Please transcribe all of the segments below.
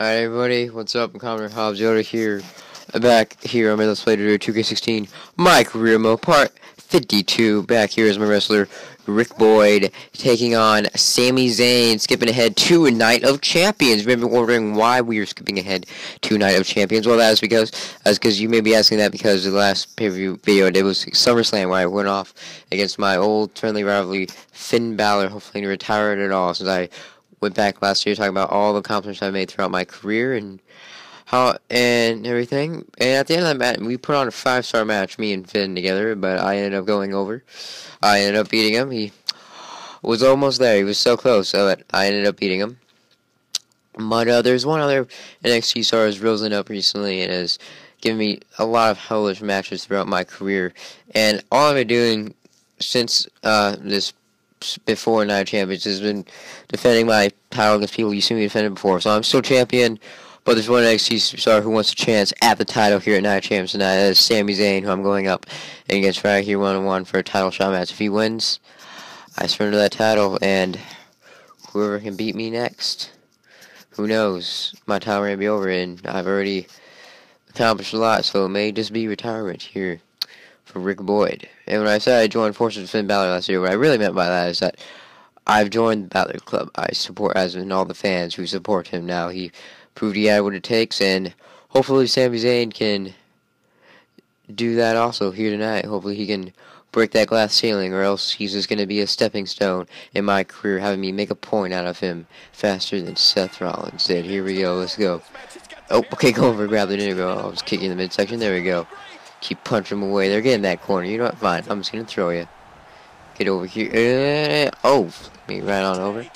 Alright everybody, what's up? I'm Commodore Hobbes Yoda here. Back here on my Let's Play Today 2K16, my career mode part 52. Back here is my wrestler, Rick Boyd, taking on Sami Zayn, skipping ahead to a Night of Champions. Maybe wondering why we are skipping ahead to Night of Champions. Well, that is because, that's because you may be asking that because the last pay-per-view video I did was SummerSlam, where I went off against my old friendly rivalry, Finn Balor, hopefully to retire it at all, since I went back last year talking about all the accomplishments I made throughout my career and how and everything. And at the end of that match, we put on a five star match, me and Finn together. But I ended up going over. I ended up beating him. He was almost there. He was so close. So I ended up beating him. But uh, there's one other NXT star has risen up recently and has given me a lot of hellish matches throughout my career. And all I've been doing since uh, this before Night Champions has been defending my title against people you see me defended before. So I'm still champion, but there's one NXT superstar who wants a chance at the title here at Night Champions tonight. That is Sami Zayn, who I'm going up against right here one on one for a title shot match. If he wins, I surrender that title, and whoever can beat me next, who knows? My title may be over, and I've already accomplished a lot, so it may just be retirement here for Rick Boyd. And when I said I joined forces with Finn Balor last year, what I really meant by that is that I've joined the Balor Club. I support, as in all the fans who support him now. He proved he had what it takes, and hopefully Sami Zayn can do that also here tonight. Hopefully he can break that glass ceiling, or else he's just going to be a stepping stone in my career, having me make a point out of him faster than Seth Rollins did. Here we go. Let's go. Oh, okay, go over, grab the we go. I was kicking in the midsection. There we go. Keep punching them away. They're getting that corner. You know what? Fine. I'm just going to throw you. Get over here. Uh, oh, me right on over.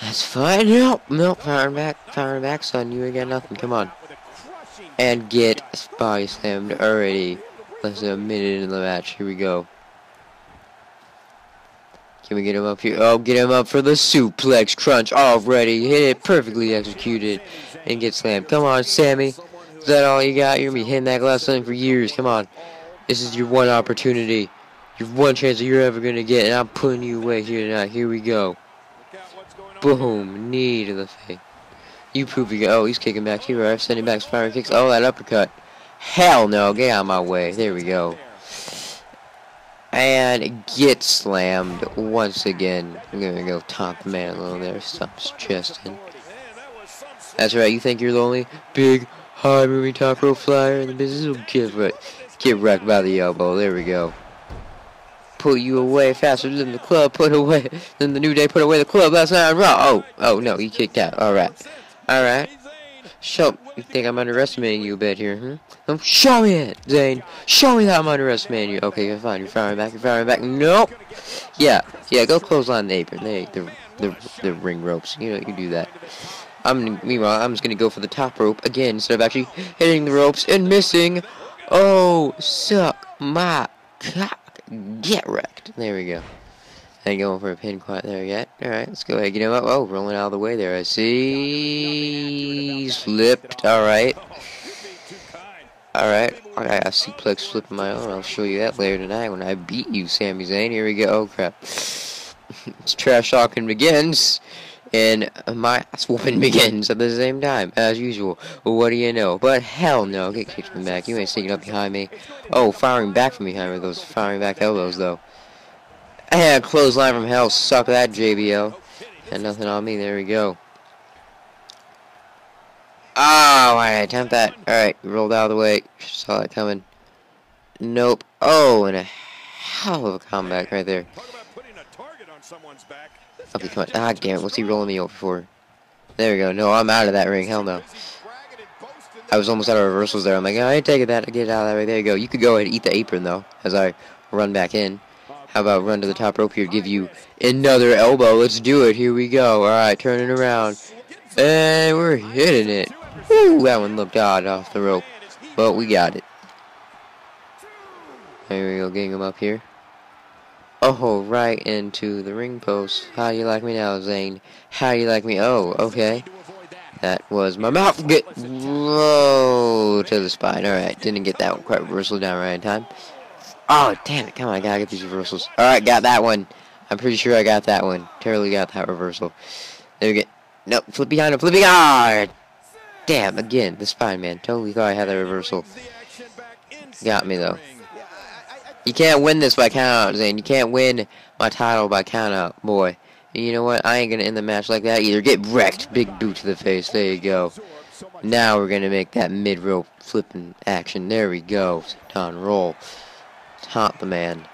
That's fine. Nope. Nope. Firing back. Firing back, son. You ain't got nothing. Come on. And get body slammed already. Less than a minute in the match. Here we go. Can we get him up here? Oh, get him up for the suplex crunch already. Hit it perfectly executed and get slammed. Come on, Sami. Is that all you got? You're going to be hitting that glass ceiling for years. Come on. This is your one opportunity. Your one chance that you're ever going to get. And I'm putting you away here tonight. Here we go. Boom. Knee to the face. You prove you Oh, he's kicking back here. Right? Sending back fire kicks. Oh, that uppercut. Hell no. Get out of my way. There we go. And get slammed once again. I'm going to go top man alone there. Stops chesting. That's right. You think you're the only big high movie top rope flyer in the business will get right, get wrecked by the elbow. There we go. Put you away faster than the club put away than the New Day put away the club last night on Raw. Oh, oh no, he kicked out. All right, all right. Show. You think I'm underestimating you a bit here, huh? Um, show me it, Zayn. Show me that I'm underestimating you. Okay, you're fine. You're firing back. You're firing back. Nope. Yeah, yeah. Go close on the apron. They, the, the, the ring ropes. You know, you do that. I'm meanwhile I'm just gonna go for the top rope again instead of actually hitting the ropes and missing. Oh, suck my cock. Get wrecked. There we go. Ain't going for a pin quite there yet. Alright, let's go ahead. You know up. Oh, rolling out of the way there. I see. Slipped. All right. All right. All right. I got a suplex flip my own. I'll show you that later tonight when I beat you, Sami Zayn. Here we go. Oh, crap. it's trash talking begins and my ass whooping begins at the same time, as usual. What do you know? But hell no, get kicked from the back. You ain't sneaking up behind me. Oh, firing back from behind me. Those firing back elbows, though. And clothesline from hell. Suck that, JBL. Had nothing on me. There we go. Oh, I attempt that. Alright, rolled out of the way. Saw that coming. Nope. Oh, and a hell of a comeback right there. Okay, come on. Ah, damn it. What's he rolling me over for? There we go. No, I'm out of that ring. Hell no. I was almost out of reversals there. I'm like, oh, I ain't taking that. Get out of that ring. There you go. You could go ahead and eat the apron, though, as I run back in. How about run to the top rope here, give you another elbow. Let's do it. Here we go. All right, turning around. And we're hitting it. Woo, that one looked odd off the rope. But we got it. There we go, getting him up here. Oh, right into the ring post. How you like me now, Zayn? How you like me? Oh, okay. That was my mouth. Get whoa to the spine. All right, didn't get that one quite reversal down right in time. Oh, damn it! Come on, I gotta get these reversals. All right, got that one. I'm pretty sure I got that one. Totally got that reversal. There we go. Nope, flip behind him, flip behind. damn, again, the spine, man. Totally thought I had that reversal. Got me, though. You can't win this by count, Zayn. You can't win my title by count out, boy. And you know what? I ain't gonna end the match like that either. Get wrecked. Big boot to the face. There you go. Now we're gonna make that mid-rope flipping action. There we go. On roll. Top the man.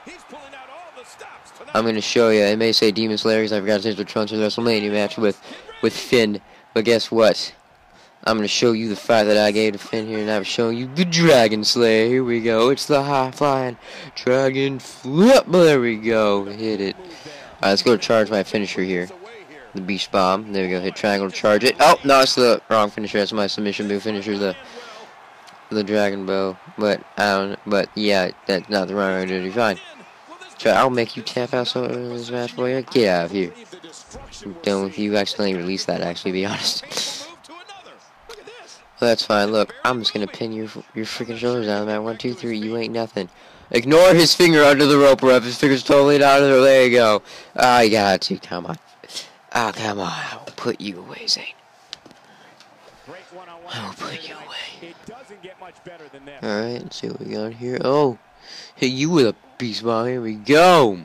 I'm gonna show you. It may say Demon Slayer because I forgot to change the trunks in WrestleMania match with with Finn. But guess what? I'm gonna show you the fight that I gave to Finn here, and I'm showing you the Dragon Slayer. Here we go. It's the high flying Dragon Flip. There we go. Hit it. Alright, let's go charge my finisher here. The Beast Bomb. There we go. Hit triangle to charge it. Oh, no, it's the wrong finisher. That's my submission move finisher. The the Dragon Bow. But, I don't But, yeah, that's not the way to do. Fine. Try, I'll make you tap out so in this match you. Get out of here. Don't you accidentally release that, actually, be honest. well, that's fine. Look, I'm just gonna pin your your freaking shoulders down, man. One, two, three. You ain't nothing. Ignore his finger under the rope, ref. His finger's totally of there. There you go. Ah, oh, you got to. Come on. Oh, come on. I'll put you away, Zayn. I'll put you away. Alright, let's see what we got here. Oh, hit you with a beast bomb. Here we go.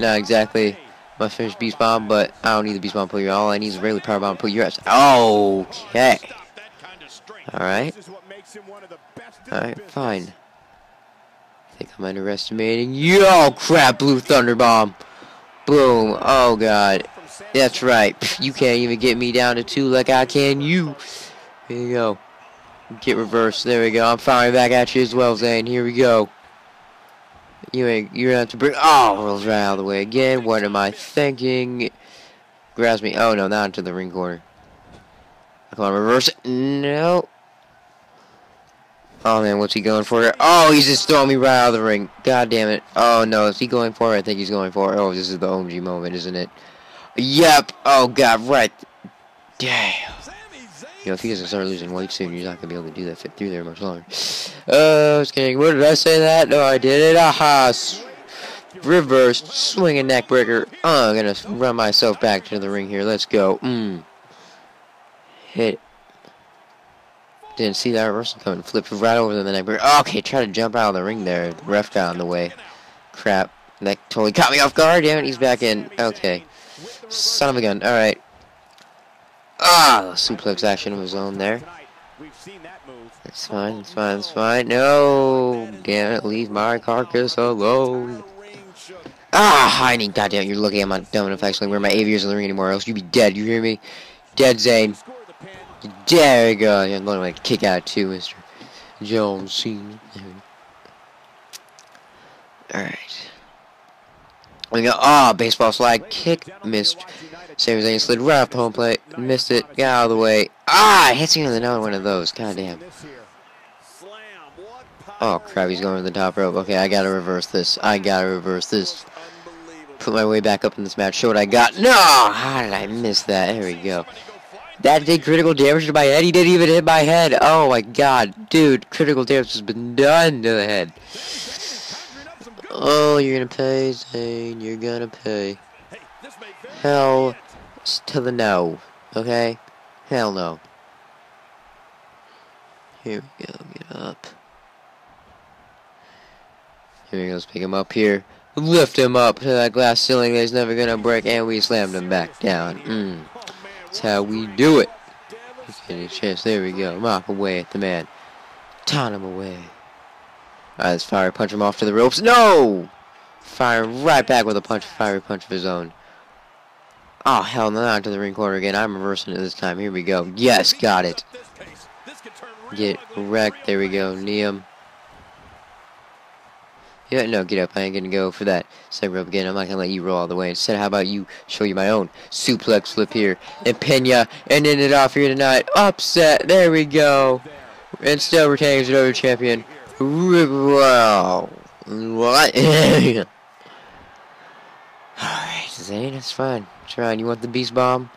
Not exactly my finished beast bomb, but I don't need the beast bomb to put your all I need is a regular power bomb to put your ass. Okay. Alright. Alright, fine. I think I'm underestimating you. Oh crap, blue thunder bomb. Boom. Oh god. That's right. You can't even get me down to two like I can you. Here you go. Get reversed. There we go. I'm firing back at you as well, Zayn. Here we go. You ain't, you're gonna have to bring, oh, rolls right out of the way again. What am I thinking? Grabs me. Oh, no, not into the ring corner. Come on, reverse it. No. Oh, man, what's he going for? Oh, he's just throwing me right out of the ring. God damn it. Oh, no, is he going for it? I think he's going for it. Oh, this is the OMG moment, isn't it? Yep. Oh, God, right. Damn. You know, if he doesn't start losing weight soon, you're not going to be able to do that fit through there much longer. Uh, I was kidding. What did I say that? No, I did it. Aha! Reversed, swinging neck breaker. Oh, I'm going to run myself back to the ring here. Let's go. Mmm. Hit Didn't see that reversal coming. Flipped right over the neck breaker. Okay, try to jump out of the ring there. The ref got in the way. Crap. That totally caught me off guard. Damn it, he's back in. Okay. Son of a gun. Alright. Ah, suplex action his own there. It's fine, it's fine, it's fine. No, damn it, leave my carcass alone. Ah, Heine, goddamn, you're looking at my dumb enough actually wear my aviators in the ring anymore, else you'd be dead, you hear me? Dead, Zayn. There we go. I'm going to kick out too, Mr. Jones Cena. Alright. We go, ah, oh, baseball slide kick, missed. Sami Zayn slid right the home plate. Missed it. Got out of the way. Ah! Hits me with another one of those. God damn. Oh, crap. He's going to the top rope. Okay, I gotta reverse this. I gotta reverse this. Put my way back up in this match. Show what I got. No! How did I miss that? There we go. That did critical damage to my head. He didn't even hit my head. Oh, my God. Dude, critical damage has been done to the head. Oh, you're gonna pay, Zayn. You're gonna pay. Hell to the no. Okay? Hell no. Here we go. Get up. Here we go. Let's pick him up here. Lift him up to that glass ceiling that's never gonna break, and we slammed him back down. Mm. That's how we do it. Get a chance. There we go. Mop away at the man. Ton him away. Alright, let's fire punch him off to the ropes. No! Fire right back with a punch, fiery punch of his own. Oh, hell, no, not to the ring corner again. I'm reversing it this time. Here we go. Yes, got it. Get wrecked. There we go. Neum. Yeah, no, get up. I ain't gonna go for that second rope again. I'm not gonna let you roll all the way. Instead, how about you show you my own suplex flip here and pin ya and end it off here tonight. Upset. There we go. And still retaining as another champion. Wow. What? Alright, Zayn, it's fine. Trying. You want the beast bomb?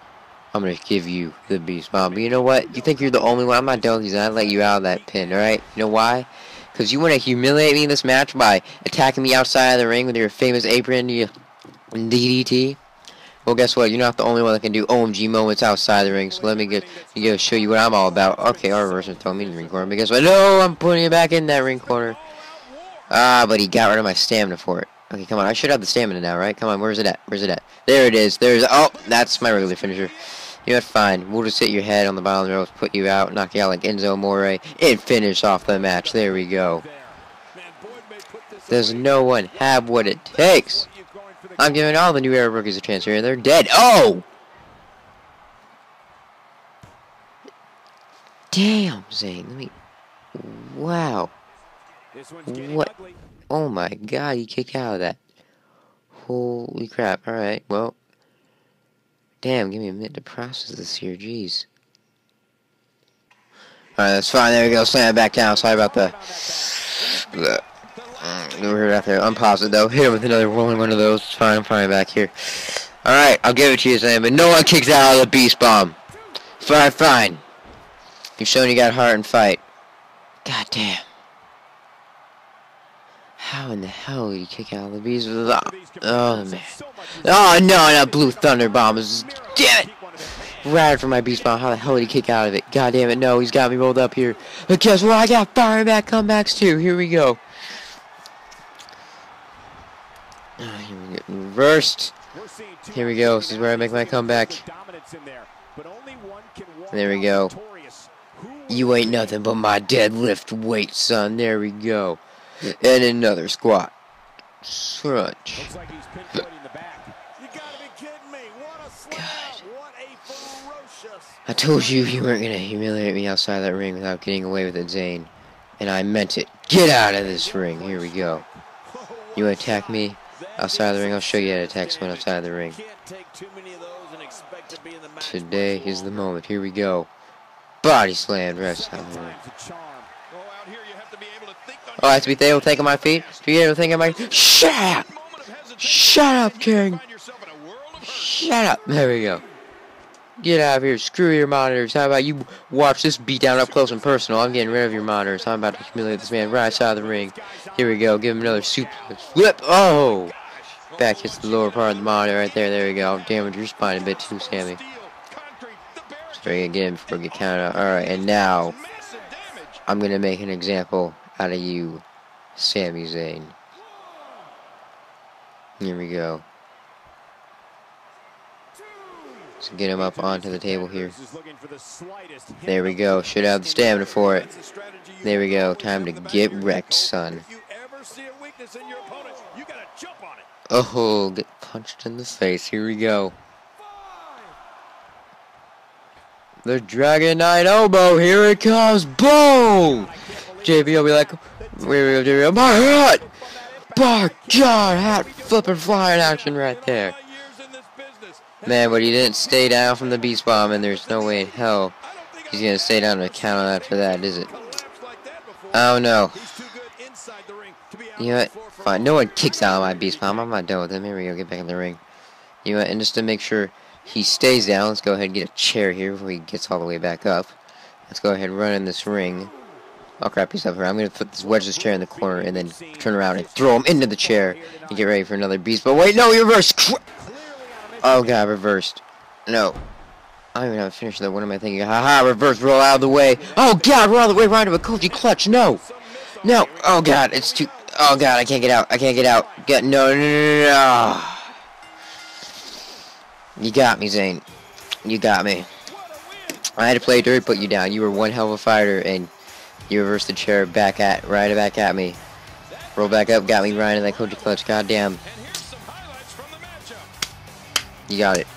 I'm gonna give you the beast bomb. But you know what? You think you're the only one? I'm not done with you. I let you out of that pin, alright? You know why? Because you want to humiliate me in this match by attacking me outside of the ring with your famous apron you DDT? Well, guess what? You're not the only one that can do OMG moments outside the ring. So let me get go show you what I'm all about. Okay, our and throw me in the ring corner. because what? No, I'm putting it back in that ring corner. Ah, but he got rid of my stamina for it. Okay, come on. I should have the stamina now, right? Come on. Where's it at? Where's it at? There it is. There's. Oh, that's my regular finisher. You know? Fine. We'll just hit your head on the bottom ropes, put you out, knock you out like Enzo Amore, and finish off the match. There we go. Does no one have what it takes? I'm giving all the new era rookies a chance here, and they're dead. Oh! Damn, Zayn. Let me. Wow. What? Oh my god, he kicked out of that. Holy crap. Alright, well. Damn, give me a minute to process this here. Jeez. Alright, that's fine. There we go. Slam it back down. Sorry about the. the mm, we're out there. Unpause it though. Hit him with another rolling one of those. It's fine. I'm fine back here. Alright, I'll give it to you, Sam. But no one kicks out of the beast bomb. Fine, fine. You've shown you got heart and fight. God damn. How in the hell did he kick out of the beast? Oh, oh man. Oh no, not blue thunder bombs. Damn it. Rad for my beast bomb. How the hell did he kick out of it? God damn it, no, he's got me rolled up here. But guess what? I got fire back comebacks too. Here we go. Uh, here we get reversed. Here we go. This is where I make my comeback. There we go. You ain't nothing but my deadlift weight, son. There we go. And another squat. Crunch. God. I told you you weren't gonna humiliate me outside that ring without getting away with it, Zayn. And I meant it. Get out of this ring. Here we go. You attack me? outside of the ring. I'll show you how to attack someone outside of the ring. Today is the moment. Here we go. Body slam. Rest out of the ring. Oh, I have to be able to think my feet. To be able to think my Shut up! Shut up, King! Shut up! There we go. Get out of here. Screw your monitors. How about you watch this beat down up close and personal? I'm getting rid of your monitors. I'm about to humiliate this man right outside of the ring. Here we go. Give him another super flip. Oh! Back hits the lower part of the monitor right there. There we go. Damage your spine a bit too, Sami. Straight again before we get counted out. Alright, and now I'm going to make an example out of you, Sami Zayn. Here we go. So get him up onto the table here. There we go. Should have the stamina for it. There we go. Time to get wrecked, son. Oh, get punched in the face. Here we go. The Dragon Knight elbow. Here it comes. Boom! JB will be like, wait, wait, JB, my hat! By God, hat flipping flying action right there. Man, but he didn't stay down from the beast bomb, and there's no way in hell he's gonna stay down to count on after that, is it? Oh no. You know what? Fine. No one kicks out of my beast bomb. I'm not done with him. Here we go. Get back in the ring. You know what? And just to make sure he stays down, let's go ahead and get a chair here before he gets all the way back up. Let's go ahead and run in this ring. Oh crap, he's up here. I'm gonna put this wedge this chair in the corner and then turn around and throw him into the chair and get ready for another beast. But wait, no, he reversed. Oh god, reversed. No. I don't even have a finish though. What am I thinking? Haha, reverse, roll out of the way. Oh god, roll out of the way, right into a Koji clutch. No. No. Oh god, it's too. Oh god, I can't get out. I can't get out. Get no, no, no, no, no. You got me, Zayn. You got me. I had to play dirty, put you down. You were one hell of a fighter, and you reversed the chair back at, right back at me. Roll back up, got me right in that Koji clutch. Goddamn. You got it.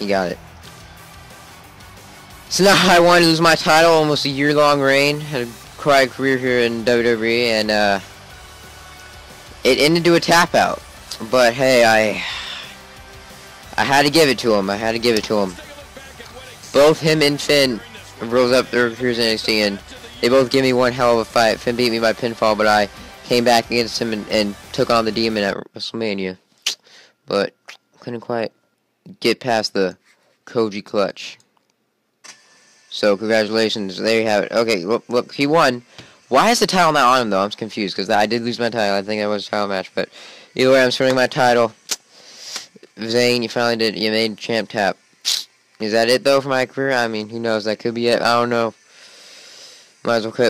You got it. So now I wanted to lose my title, almost a year-long reign. Had a quiet career here in WWE, and uh, it ended to a tap out. But hey, I I had to give it to him. I had to give it to him. Both him and Finn rose up careers in NXT, and they both gave me one hell of a fight. Finn beat me by pinfall, but I came back against him and, and took on the Demon at WrestleMania. But couldn't quite get past the Koji clutch. So congratulations, there you have it. Okay, look, look, he won. Why is the title not on him though? I'm confused because I did lose my title. I think that was a title match, but either way, I'm surrendering my title. Zayn, you finally did. You made champ tap. Is that it though for my career? I mean, who knows? That could be it. I don't know. Might as well quit.